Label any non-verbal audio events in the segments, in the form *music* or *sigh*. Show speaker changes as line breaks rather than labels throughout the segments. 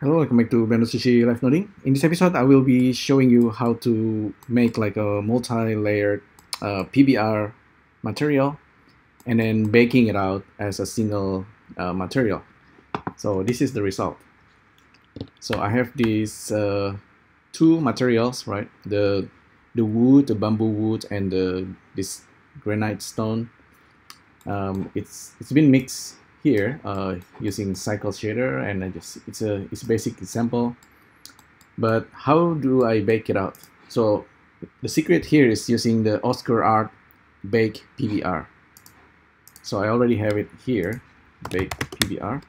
Hello, welcome back to Blender Sushi Live Noding. In this episode, I will be showing you how to make like a multi-layered uh, PBR material and then baking it out as a single uh, material. So this is the result. So I have these uh, two materials, right? The the wood, the bamboo wood, and the this granite stone. Um, it's it's been mixed here uh, using cycle shader and I just it's a it's a basic example. But how do I bake it out? So the secret here is using the Oscurart bake PBR so I already have it here bake PBR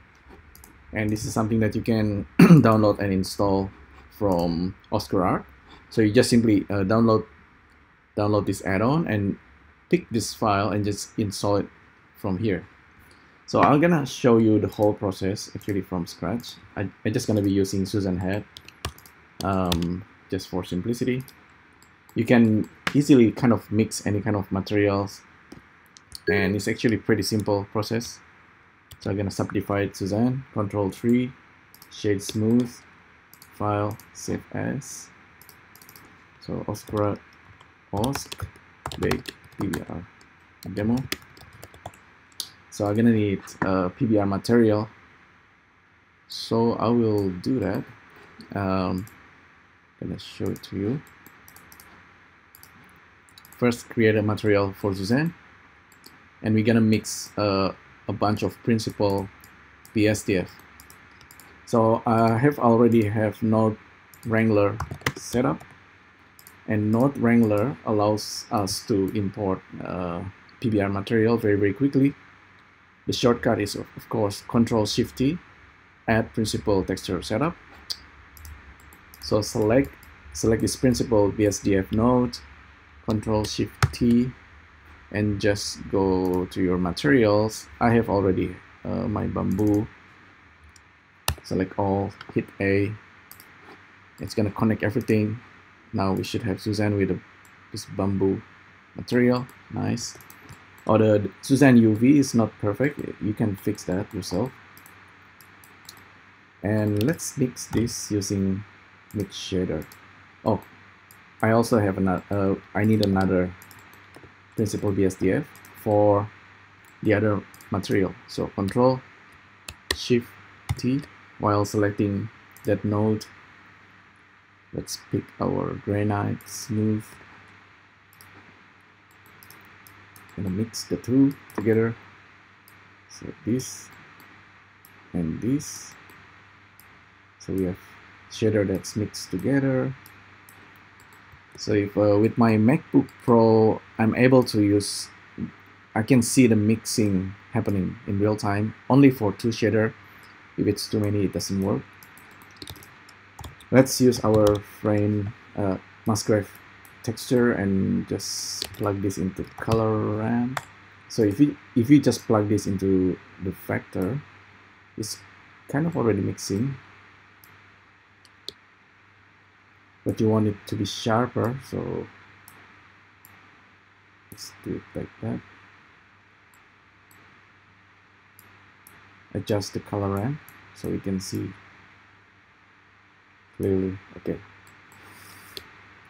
and this is something that you can *clears throat* download and install from Oscurart. So you just simply uh, download download this add-on and pick this file and just install it from here so I'm gonna show you the whole process actually from scratch. I, am just gonna be using Suzanne head um, just for simplicity. You can easily kind of mix any kind of materials and it's actually pretty simple process. So I'm gonna subdivide Suzanne, control 3, shade smooth, file, save as. So Oscar, Osc, bake, PBR, demo. So I'm gonna need uh, PBR material. So I will do that. Um, gonna show it to you. First, create a material for Suzanne, and we're gonna mix uh, a bunch of principal BSDF. So I have already have Node Wrangler set up, and Node Wrangler allows us to import uh, PBR material very very quickly the shortcut is, of course, Control Shift T, add principal texture setup. So select select this principal BSDF node, Control Shift T, and just go to your materials. I have already uh, my bamboo. Select all, hit A. It's gonna connect everything. Now we should have Suzanne with a, this bamboo material. Nice or the Suzanne UV is not perfect. You can fix that yourself. And let's mix this using mix shader. Oh I also have another uh, I need another principal BSDF for the other material. So control shift T while selecting that node. Let's pick our granite smooth gonna mix the two together. So this and this. So we have shader that's mixed together. So if uh, with my MacBook Pro I'm able to use I can see the mixing happening in real time. Only for two shader if it's too many it doesn't work. Let's use our frame uh, Musgrave texture and just plug this into color ramp so if you if you just plug this into the vector it's kind of already mixing. But you want it to be sharper so let's do it like that. Adjust the color ramp so we can see clearly. Okay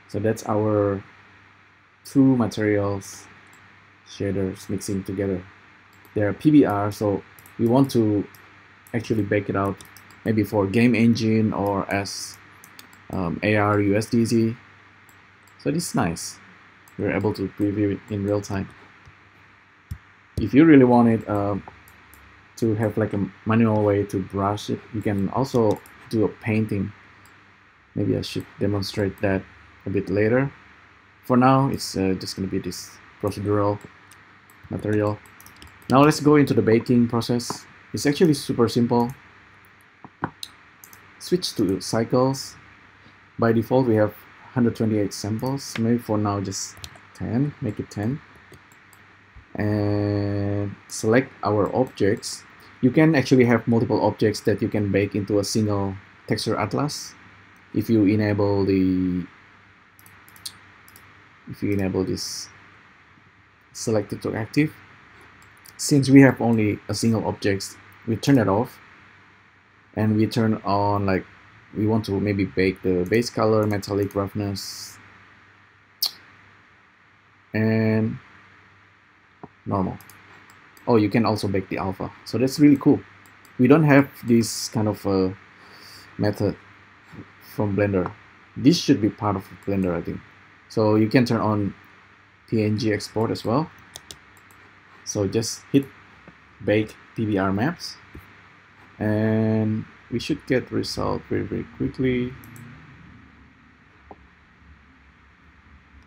so that's our two materials shaders mixing together. They're PBR, so we want to actually bake it out maybe for game engine or as um, AR USDZ. So this is nice. We're able to preview it in real time. If you really want it um, to have like a manual way to brush it, you can also do a painting. Maybe I should demonstrate that a bit later. For now, it's uh, just going to be this procedural material. Now let's go into the baking process. It's actually super simple. Switch to cycles. By default, we have 128 samples. Maybe for now, just 10. Make it 10. And select our objects. You can actually have multiple objects that you can bake into a single texture atlas if you enable the if you enable this selected to active. Since we have only a single object we turn it off. And we turn on like we want to maybe bake the base color metallic roughness. And normal. Oh you can also bake the alpha. So that's really cool. We don't have this kind of a method from blender. This should be part of blender i think so you can turn on png export as well. So just hit bake PBR maps. And we should get result very very quickly.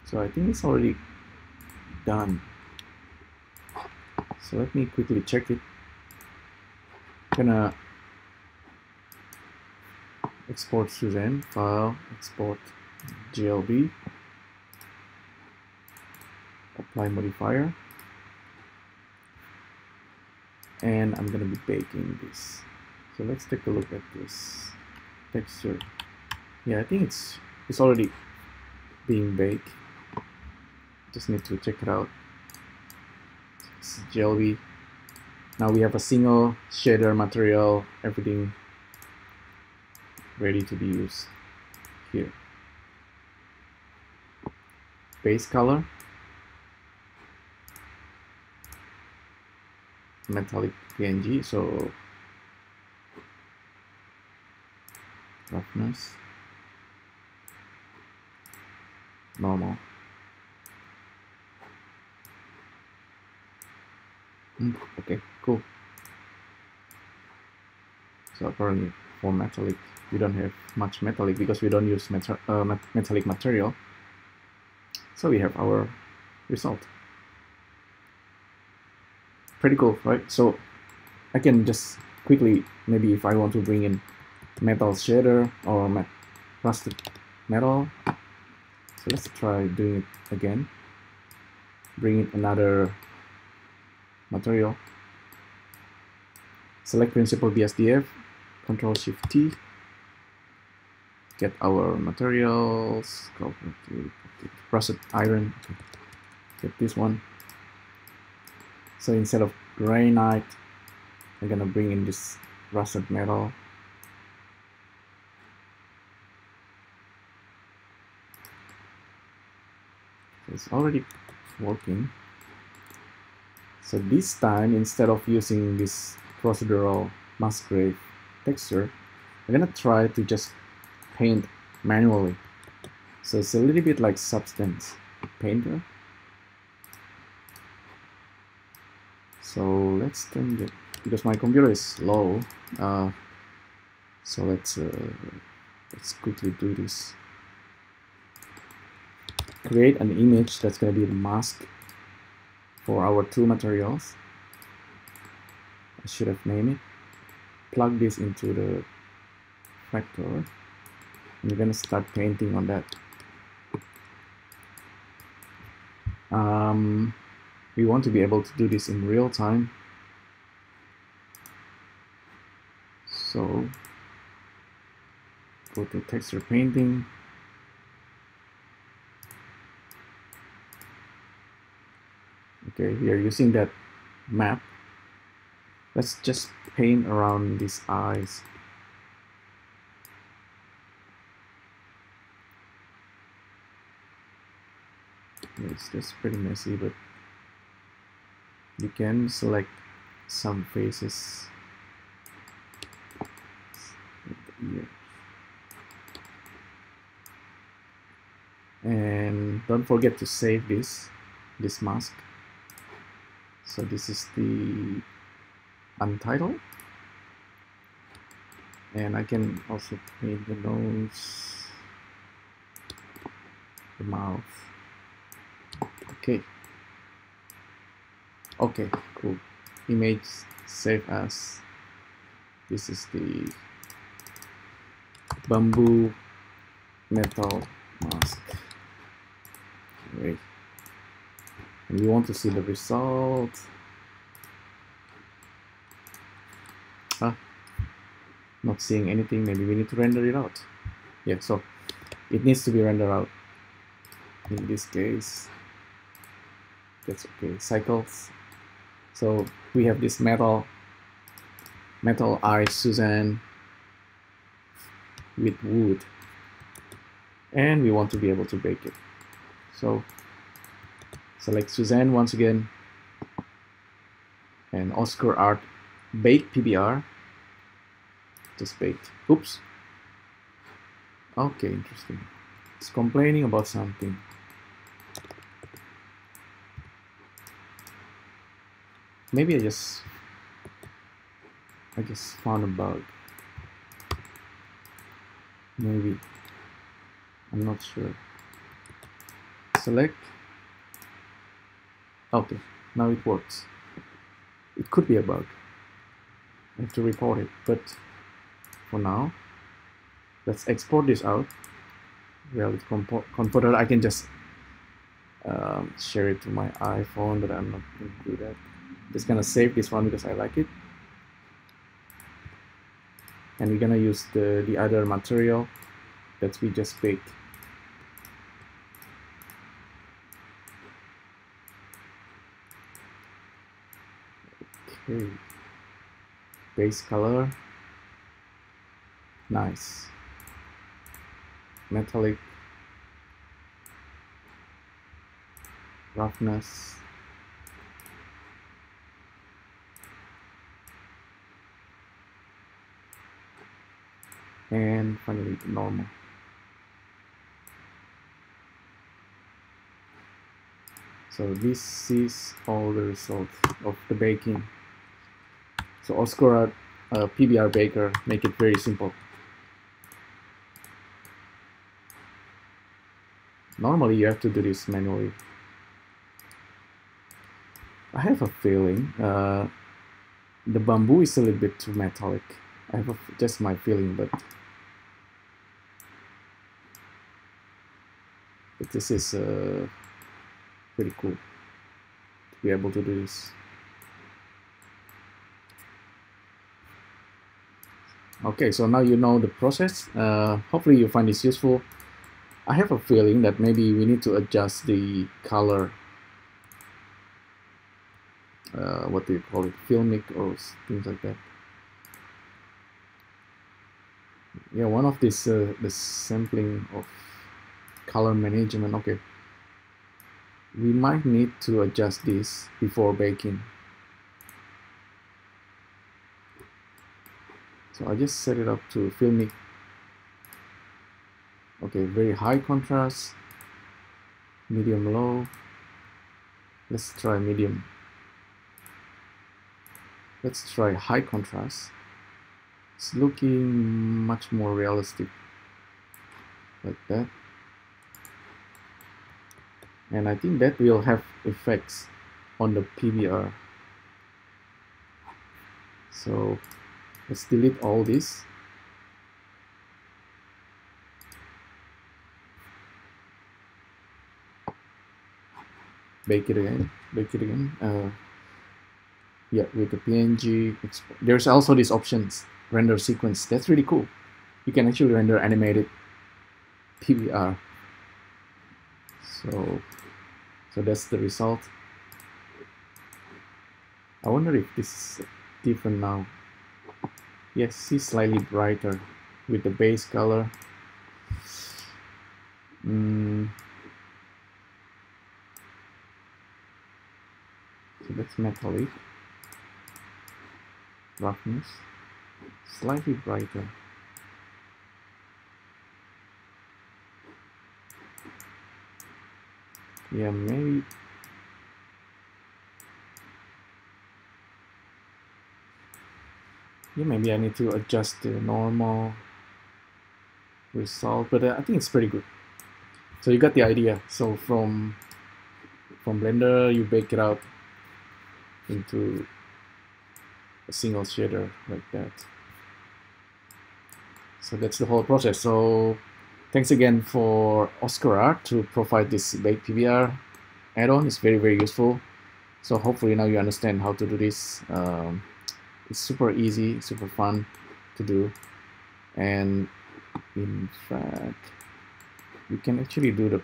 So I think it's already done. So let me quickly check it. Gonna export Suzanne file export GLB apply modifier. And I'm gonna be baking this. So let's take a look at this texture. Yeah I think it's it's already being baked. Just need to check it out. It's jelly. Now we have a single shader material. Everything ready to be used here. Base color metallic PNG so roughness normal. Mm, okay cool. So apparently for metallic we don't have much metallic because we don't use metal, uh, metallic material. So we have our result pretty cool, right? So I can just quickly, maybe if I want to bring in metal shader or rusted metal. So let's try doing it again. Bring in another material. Select principal BSDF, Control Shift T. Get our materials. Go to rusted iron. Get this one. So instead of granite, I'm gonna bring in this rusted metal. it's already working. So this time, instead of using this procedural Musgrave texture, I'm gonna try to just paint manually. So it's a little bit like Substance Painter. So let's turn it because my computer is slow uh, so let's uh, let's quickly do this. Create an image that's going to be the mask for our two materials. I should have named it. Plug this into the vector and we're going to start painting on that. Um, we want to be able to do this in real time. So go to texture painting. Okay we are using that map. Let's just paint around these eyes. It's just pretty messy but you can select some faces. And don't forget to save this this mask. So this is the untitled. And I can also paint the nose the mouth. Okay okay cool. Image save as this is the bamboo metal mask. Wait. and we want to see the result. Ah not seeing anything. Maybe we need to render it out. Yeah so it needs to be rendered out. In this case that's okay. Cycles so we have this metal metal eye Suzanne with wood. And we want to be able to bake it. So select Suzanne once again. And Oscurart bake PBR just baked oops. Okay interesting. It's complaining about something maybe I just I just found a bug. Maybe. I'm not sure. Select. Okay now it works. It could be a bug. I have to report it but for now let's export this out. Reality converter I can just um, share it to my iPhone but I'm not going to do that just gonna save this one because I like it. And we're gonna use the, the other material that we just baked. Okay. Base color. Nice. Metallic. Roughness and finally normal. So this is all the result of the baking. So Oscar uh, PBR baker make it very simple. Normally you have to do this manually. I have a feeling uh, the bamboo is a little bit too metallic. I have a, just my feeling but this is uh, pretty cool to be able to do this. Okay so now you know the process. Uh, hopefully you find this useful. I have a feeling that maybe we need to adjust the color uh, what do you call it filmic or things like that. Yeah one of these uh, the sampling of color management. Okay. We might need to adjust this before baking. So I just set it up to filmic okay very high contrast. Medium low. Let's try medium. Let's try high contrast. It's looking much more realistic. Like that and I think that will have effects on the PBR so let's delete all this. Bake it again bake it again. Uh, yeah with the PNG there's also these options render sequence. That's really cool. You can actually render animated PBR so so that's the result. I wonder if this is different now. Yes see slightly brighter with the base color. Mm. so that's metallic. Roughness. Slightly brighter yeah maybe. Yeah maybe I need to adjust the normal result but uh, I think it's pretty good. So you got the idea. So from from blender you bake it out into a single shader like that. So that's the whole process. So thanks again for Oscurart to provide this bake PBR add-on. It's very very useful. So hopefully now you understand how to do this. Um, it's super easy super fun to do. And in fact you can actually do the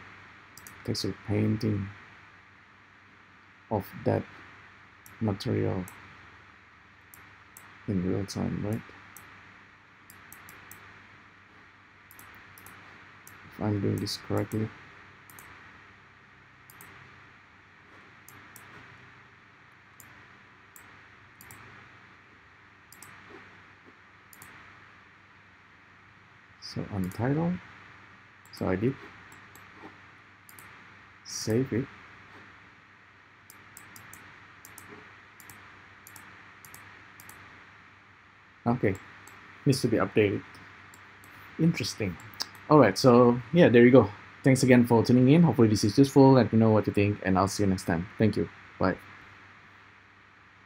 texture painting of that material in real time right I'm doing this correctly. So untitled. So I did save it. Okay, needs to be updated. Interesting. All right, so yeah, there you go. Thanks again for tuning in. Hopefully this is useful. Let me know what you think, and I'll see you next time. Thank you. Bye.